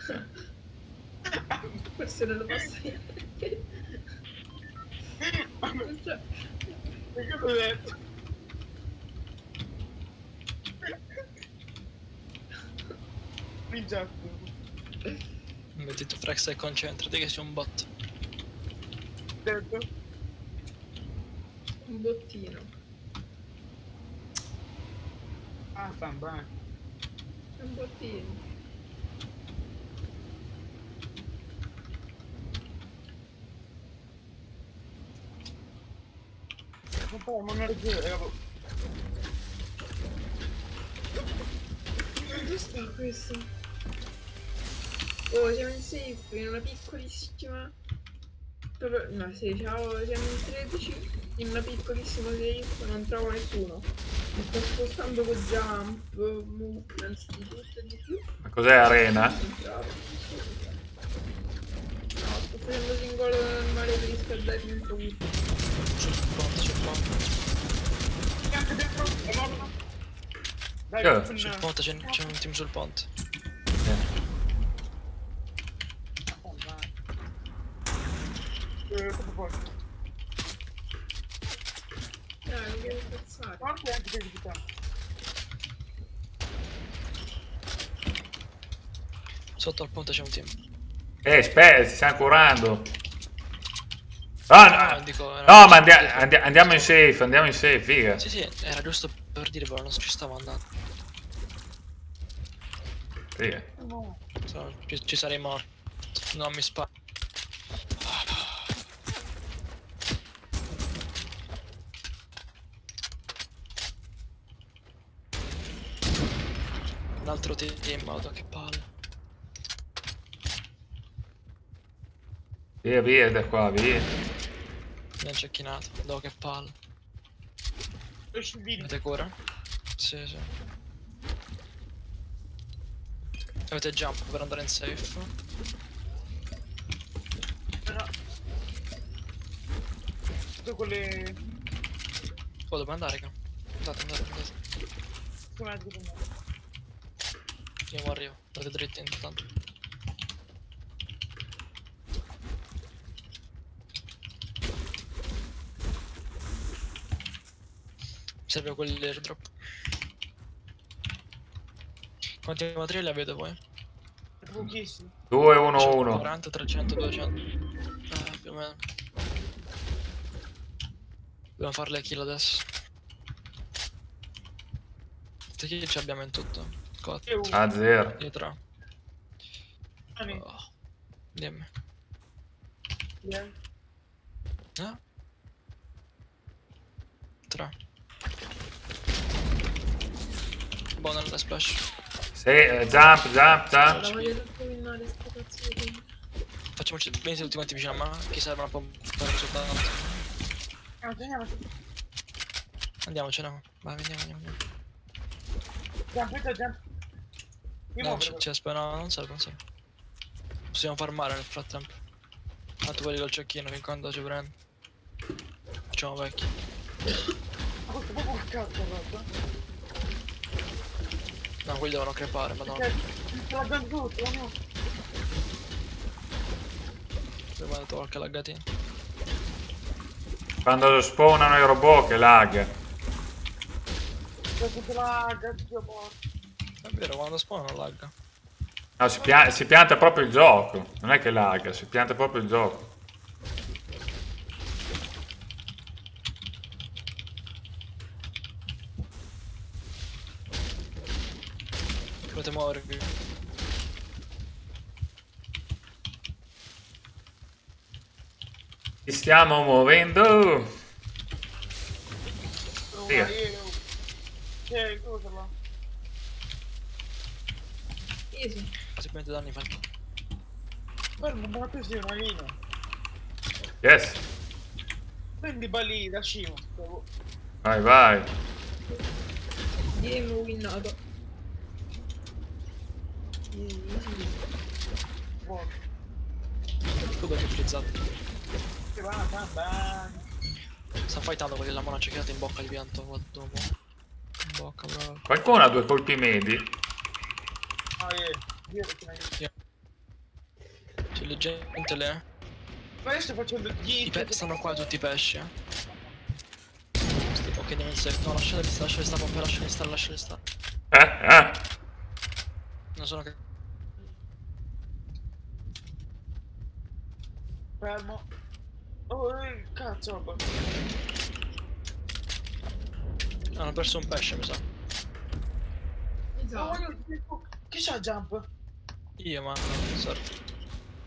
Questo non lo posso dire. Cioè, Perché l'ho detto? Vinciato. Mettito Frex e concentrati che c'è un bot. Detto. un bottino. Ah, sta bene. Un bottino. Ma non reggevo. Dove sta questo? Oh, siamo in safe, in una piccolissima... Proprio... No, sì, ciao, siamo in 13, in una piccolissima safe, non trovo nessuno. Mi sto spostando con jump, movements, di tutto e di più. Ma cos'è arena? No, sto facendo singolo normale per riscaldarmi un pochino. Sul ponte, sul ponte. Dai, con- Sul ponte, c'è un team sul ponte. Oh, dai. Eh, puoi? Dai, non devo forzare. Quanto è anche devi quitare? Sotto al ponte c'è un team. Eh, aspetta, si stanno curando. Ah, No, no, dico, no, ma andia- andi- andiamo in safe, andiamo in safe, figa. Sì, sì, era giusto per dire, però non ci stavo andando. Figa. No. No ci, ci sarei morto. Non mi spara. Un altro team, auto, che palle. Via, via, da qua, via. Mi ha cecchinato. Do che palle. Avete cura? Sì, sì. Avete jump per andare in safe? No. Tutte quelle... Oh, dove andare, raga? Andate, andate, andate. Come me. Io arrivo. Andate dritti intanto. Serve quell'airdrop. Quanti materiali avete voi? Pochissimi. 2, 1, 1. 40, 300, 200. Eh, più o meno. Dobbiamo fare le kill adesso. Quante kill ci abbiamo in tutto? 4. E uno. A 0. Io 3. Anni. Oh. Dimmi. Vieni. Eh? 3. Buona la splash. Sì, eh, jump, jump, La jump. voglio sta cazzo di team. Facciamoci venite tutti quanti vicino a me. Chi serve un po' per risultato. Ah, teniamo. Andiamocene. Vai, andiamo, andiamo. andiamo. Jump, jump, jump. Io No, c'è aspetta, no, non serve, non serve. Possiamo farmare nel frattempo. Ah, tu quelli col cecchino fin quando ci prende. Facciamo vecchi. Ma questo proprio che cazzo, guarda. No, quelli devono crepare, madonna. Dan tutto, no? Andare qualche laggatina. Quando spawnano i robot che lag. Cioè, tutta la gazzia porca. È vero, quando spawn non lagga. No, si, pia- si pianta proprio il gioco. Non è che lag, si pianta proprio il gioco. Dovete muovervi. Ci stiamo muovendo. Sì. Easy. Prende danni fa. Guarda, ma questo è una linea. Yes. Prendi balli da cima. Vai, vai. Game winnato. Easy, easy. Buono. Tu perché utilizzato? Che va, va. Sta fightando quelli la monaccia che ha in bocca di pianto. qua dopo. In bocca, bravo. Qualcuno ha due colpi medi? Ah, yeah. C'è le gente lì. Ma io sto facendo I 10. pe- stanno qua tutti i pesci. eh. Ok, in safe. No, lasciali stare, lasciali stare, pompe, lasciali stare, lasciali stare. Eh, eh. Non sono che... Fermo. Oh, eh, cazzo. roba. Hanno perso un pesce, mi sa. Oh, Esatto. Chi c'ha jump? Io, ma... Sorry.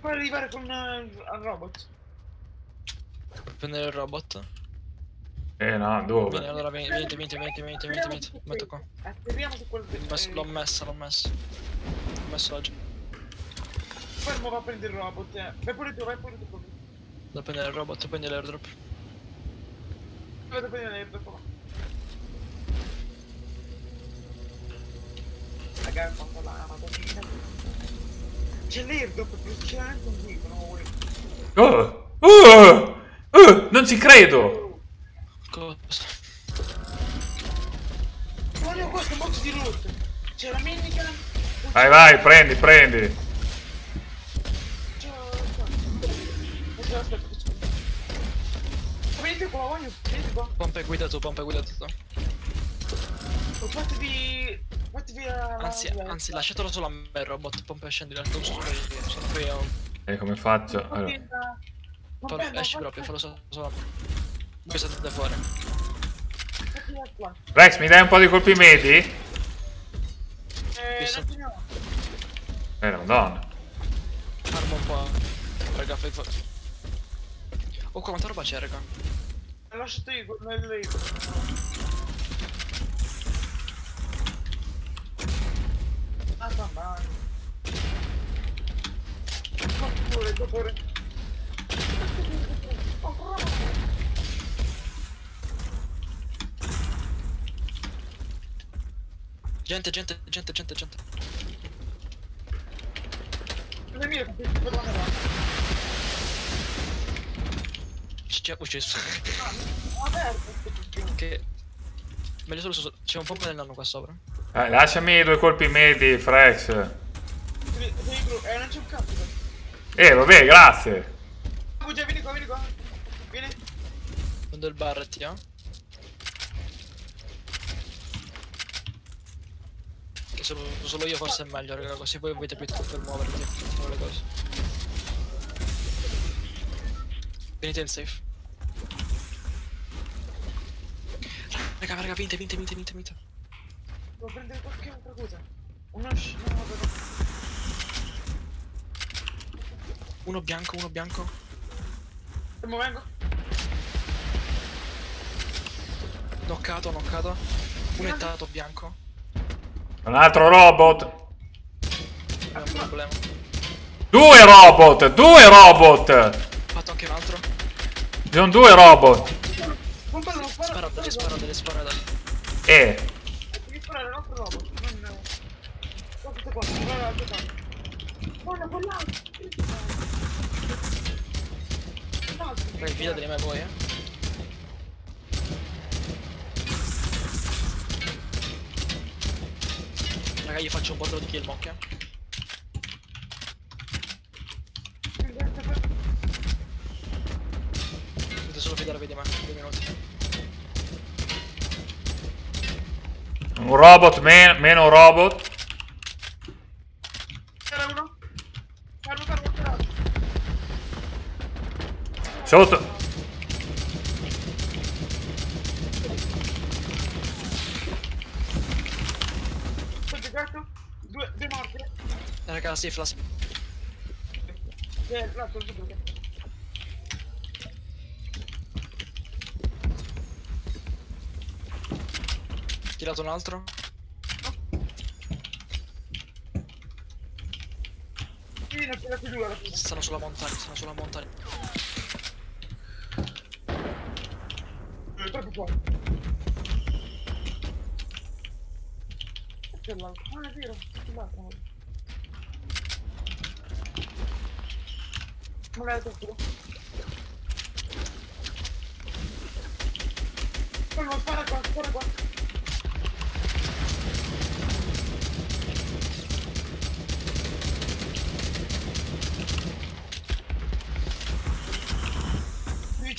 Puoi arrivare con eh, al robot. Prendere il robot. Eh, no, Vieni, dove? allora vieni, vieni, vieni, vieni, vieni, vieni, vieni, vieni. Metto qua. Atterriamo su quel... L'ho messo- eh, L'ho messa, l'ho messa. L'ho messo oggi. Fermo va a prendere il robot. eh. Vai pure tu, vai pure tu. Da prendere il robot, prendi l'airdrop. Vado a prendere il robot. Raga, ho fatto la madonnina. C'è l'airdrop, c'è anche un vivo, no? vuoi? Oh, oh, oh, non ci credo. Cosa? Voglio questo box di loot. C'è la minigun. Vai, vai, prendi, prendi. Venite qua, voglio, venite qua. Pompe guida tu, pompe guida tu. Oh, Fatevi... Fatevi la... Anzi, la- anzi, lasciatelo solo a me il robot, pompe scendi là, non sono qui io. E come faccio? Allora. Vabbè, ma esci proprio, fallo solo, solo a me. Voi siete fuori. Rex, mi dai un po' di colpi medi? Eh, Visto. Eh, madonna. Arma un po'. Raga, fai fa... Oh, qua quanta roba c'è, raga? L'ho lasciato io con il... Ah, mamma. Fatti pure, bravo. Gente, gente, gente, gente, gente. Le mie, perdone, va. Ci c'è ucciso. Che... Meglio solo. C'è un pompe del nonno qua sopra. Eh, lasciami due colpi medi, Frex. Eh, non c'è un cazzo. Eh, vabbè, grazie. Bugia, vieni qua, vieni qua. Vieni. Prendo il barret, eh? Che solo, solo io forse è meglio, raga, così voi avete più tempo per muoverti. Venite in safe. Raga, raga, vinte, vinte, vinte, vinte, vinte. Devo prendere qualche altra cosa. Uno. No, vabbè. Uno bianco, uno bianco. Fermo, vengo. Knoccato, knoccato. Uno è tato bianco. Un altro robot. Non è un problema. Due robot, due robot. Ho fatto anche un altro. Ci sono due robot. Non parlo, non parlo. Spara, dai, spara, dai, spara, dai. Eh, Devi sparare un altro robot. Non... Guarda qua, guarda l'altro qua. Guarda quell'altro. Dai, fidate di me voi, eh. Raga, io faccio un botto di kill, mocchia. Dovete due minuti. un robot, men- meno robot. C'era uno. Fermo, fermo, fermo. Sotto. Soggetto. Due, due morti. Eh, raga, la safe. Eh, l'altro, il due. Tirato un altro. Sì, ne ho tirati due alla fine. Stanno sulla montagna, stanno sulla montagna. Troppo fuori. C'è l'altro. Ah, è vero. L'altro. Non è troppo. Fermo, spara qua, spara qua.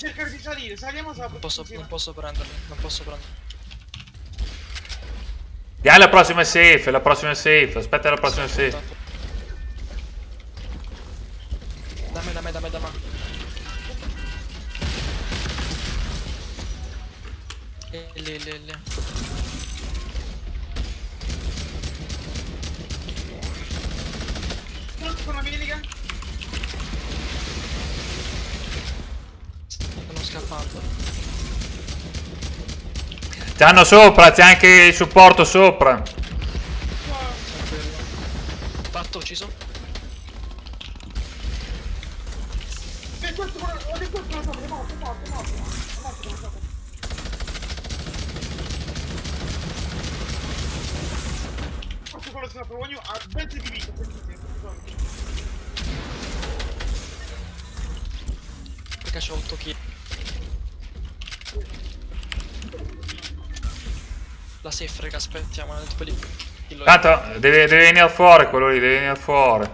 Cercare di salire, saliamo sopra. Non posso, non posso prenderli, non posso prenderli. Dai, la prossima è safe, la prossima è safe. Aspetta la prossima è safe. Con la sopra, voglio... Ha 20 di vita, 20 di vita. Perché c'ho 8 kill. La safe, raga, aspettiamo, quelli. Tanto deve, deve venire fuori quello lì, deve venire fuori.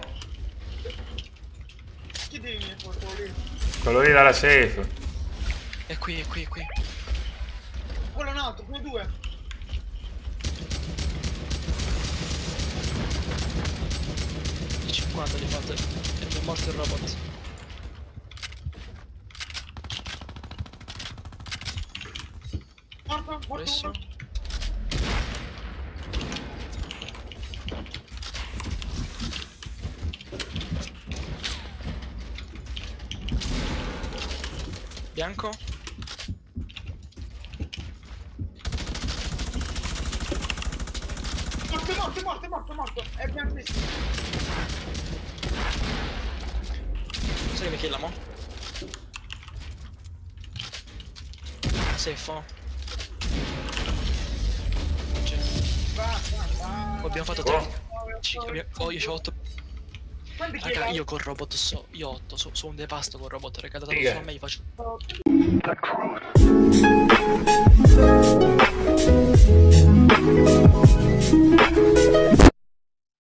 Chi devi venire fuori, quello lì? Quello lì dalla safe. È qui, è qui, è qui. Quello è un altro, quello due. I 50 li fate. E è morto il robot. Morto, morto Adesso. Uno. Bianco. Morto, morto, morto, morto, morto. È bianchissimo. Sai che mi kill mo? Safe, oh. Abbiamo fatto Oh. 3. Oh, io c'ho 8. Raga, io col robot so. Io 8. So, so un devasto col robot, raga. Dato solo eh. a me gli faccio. Oh.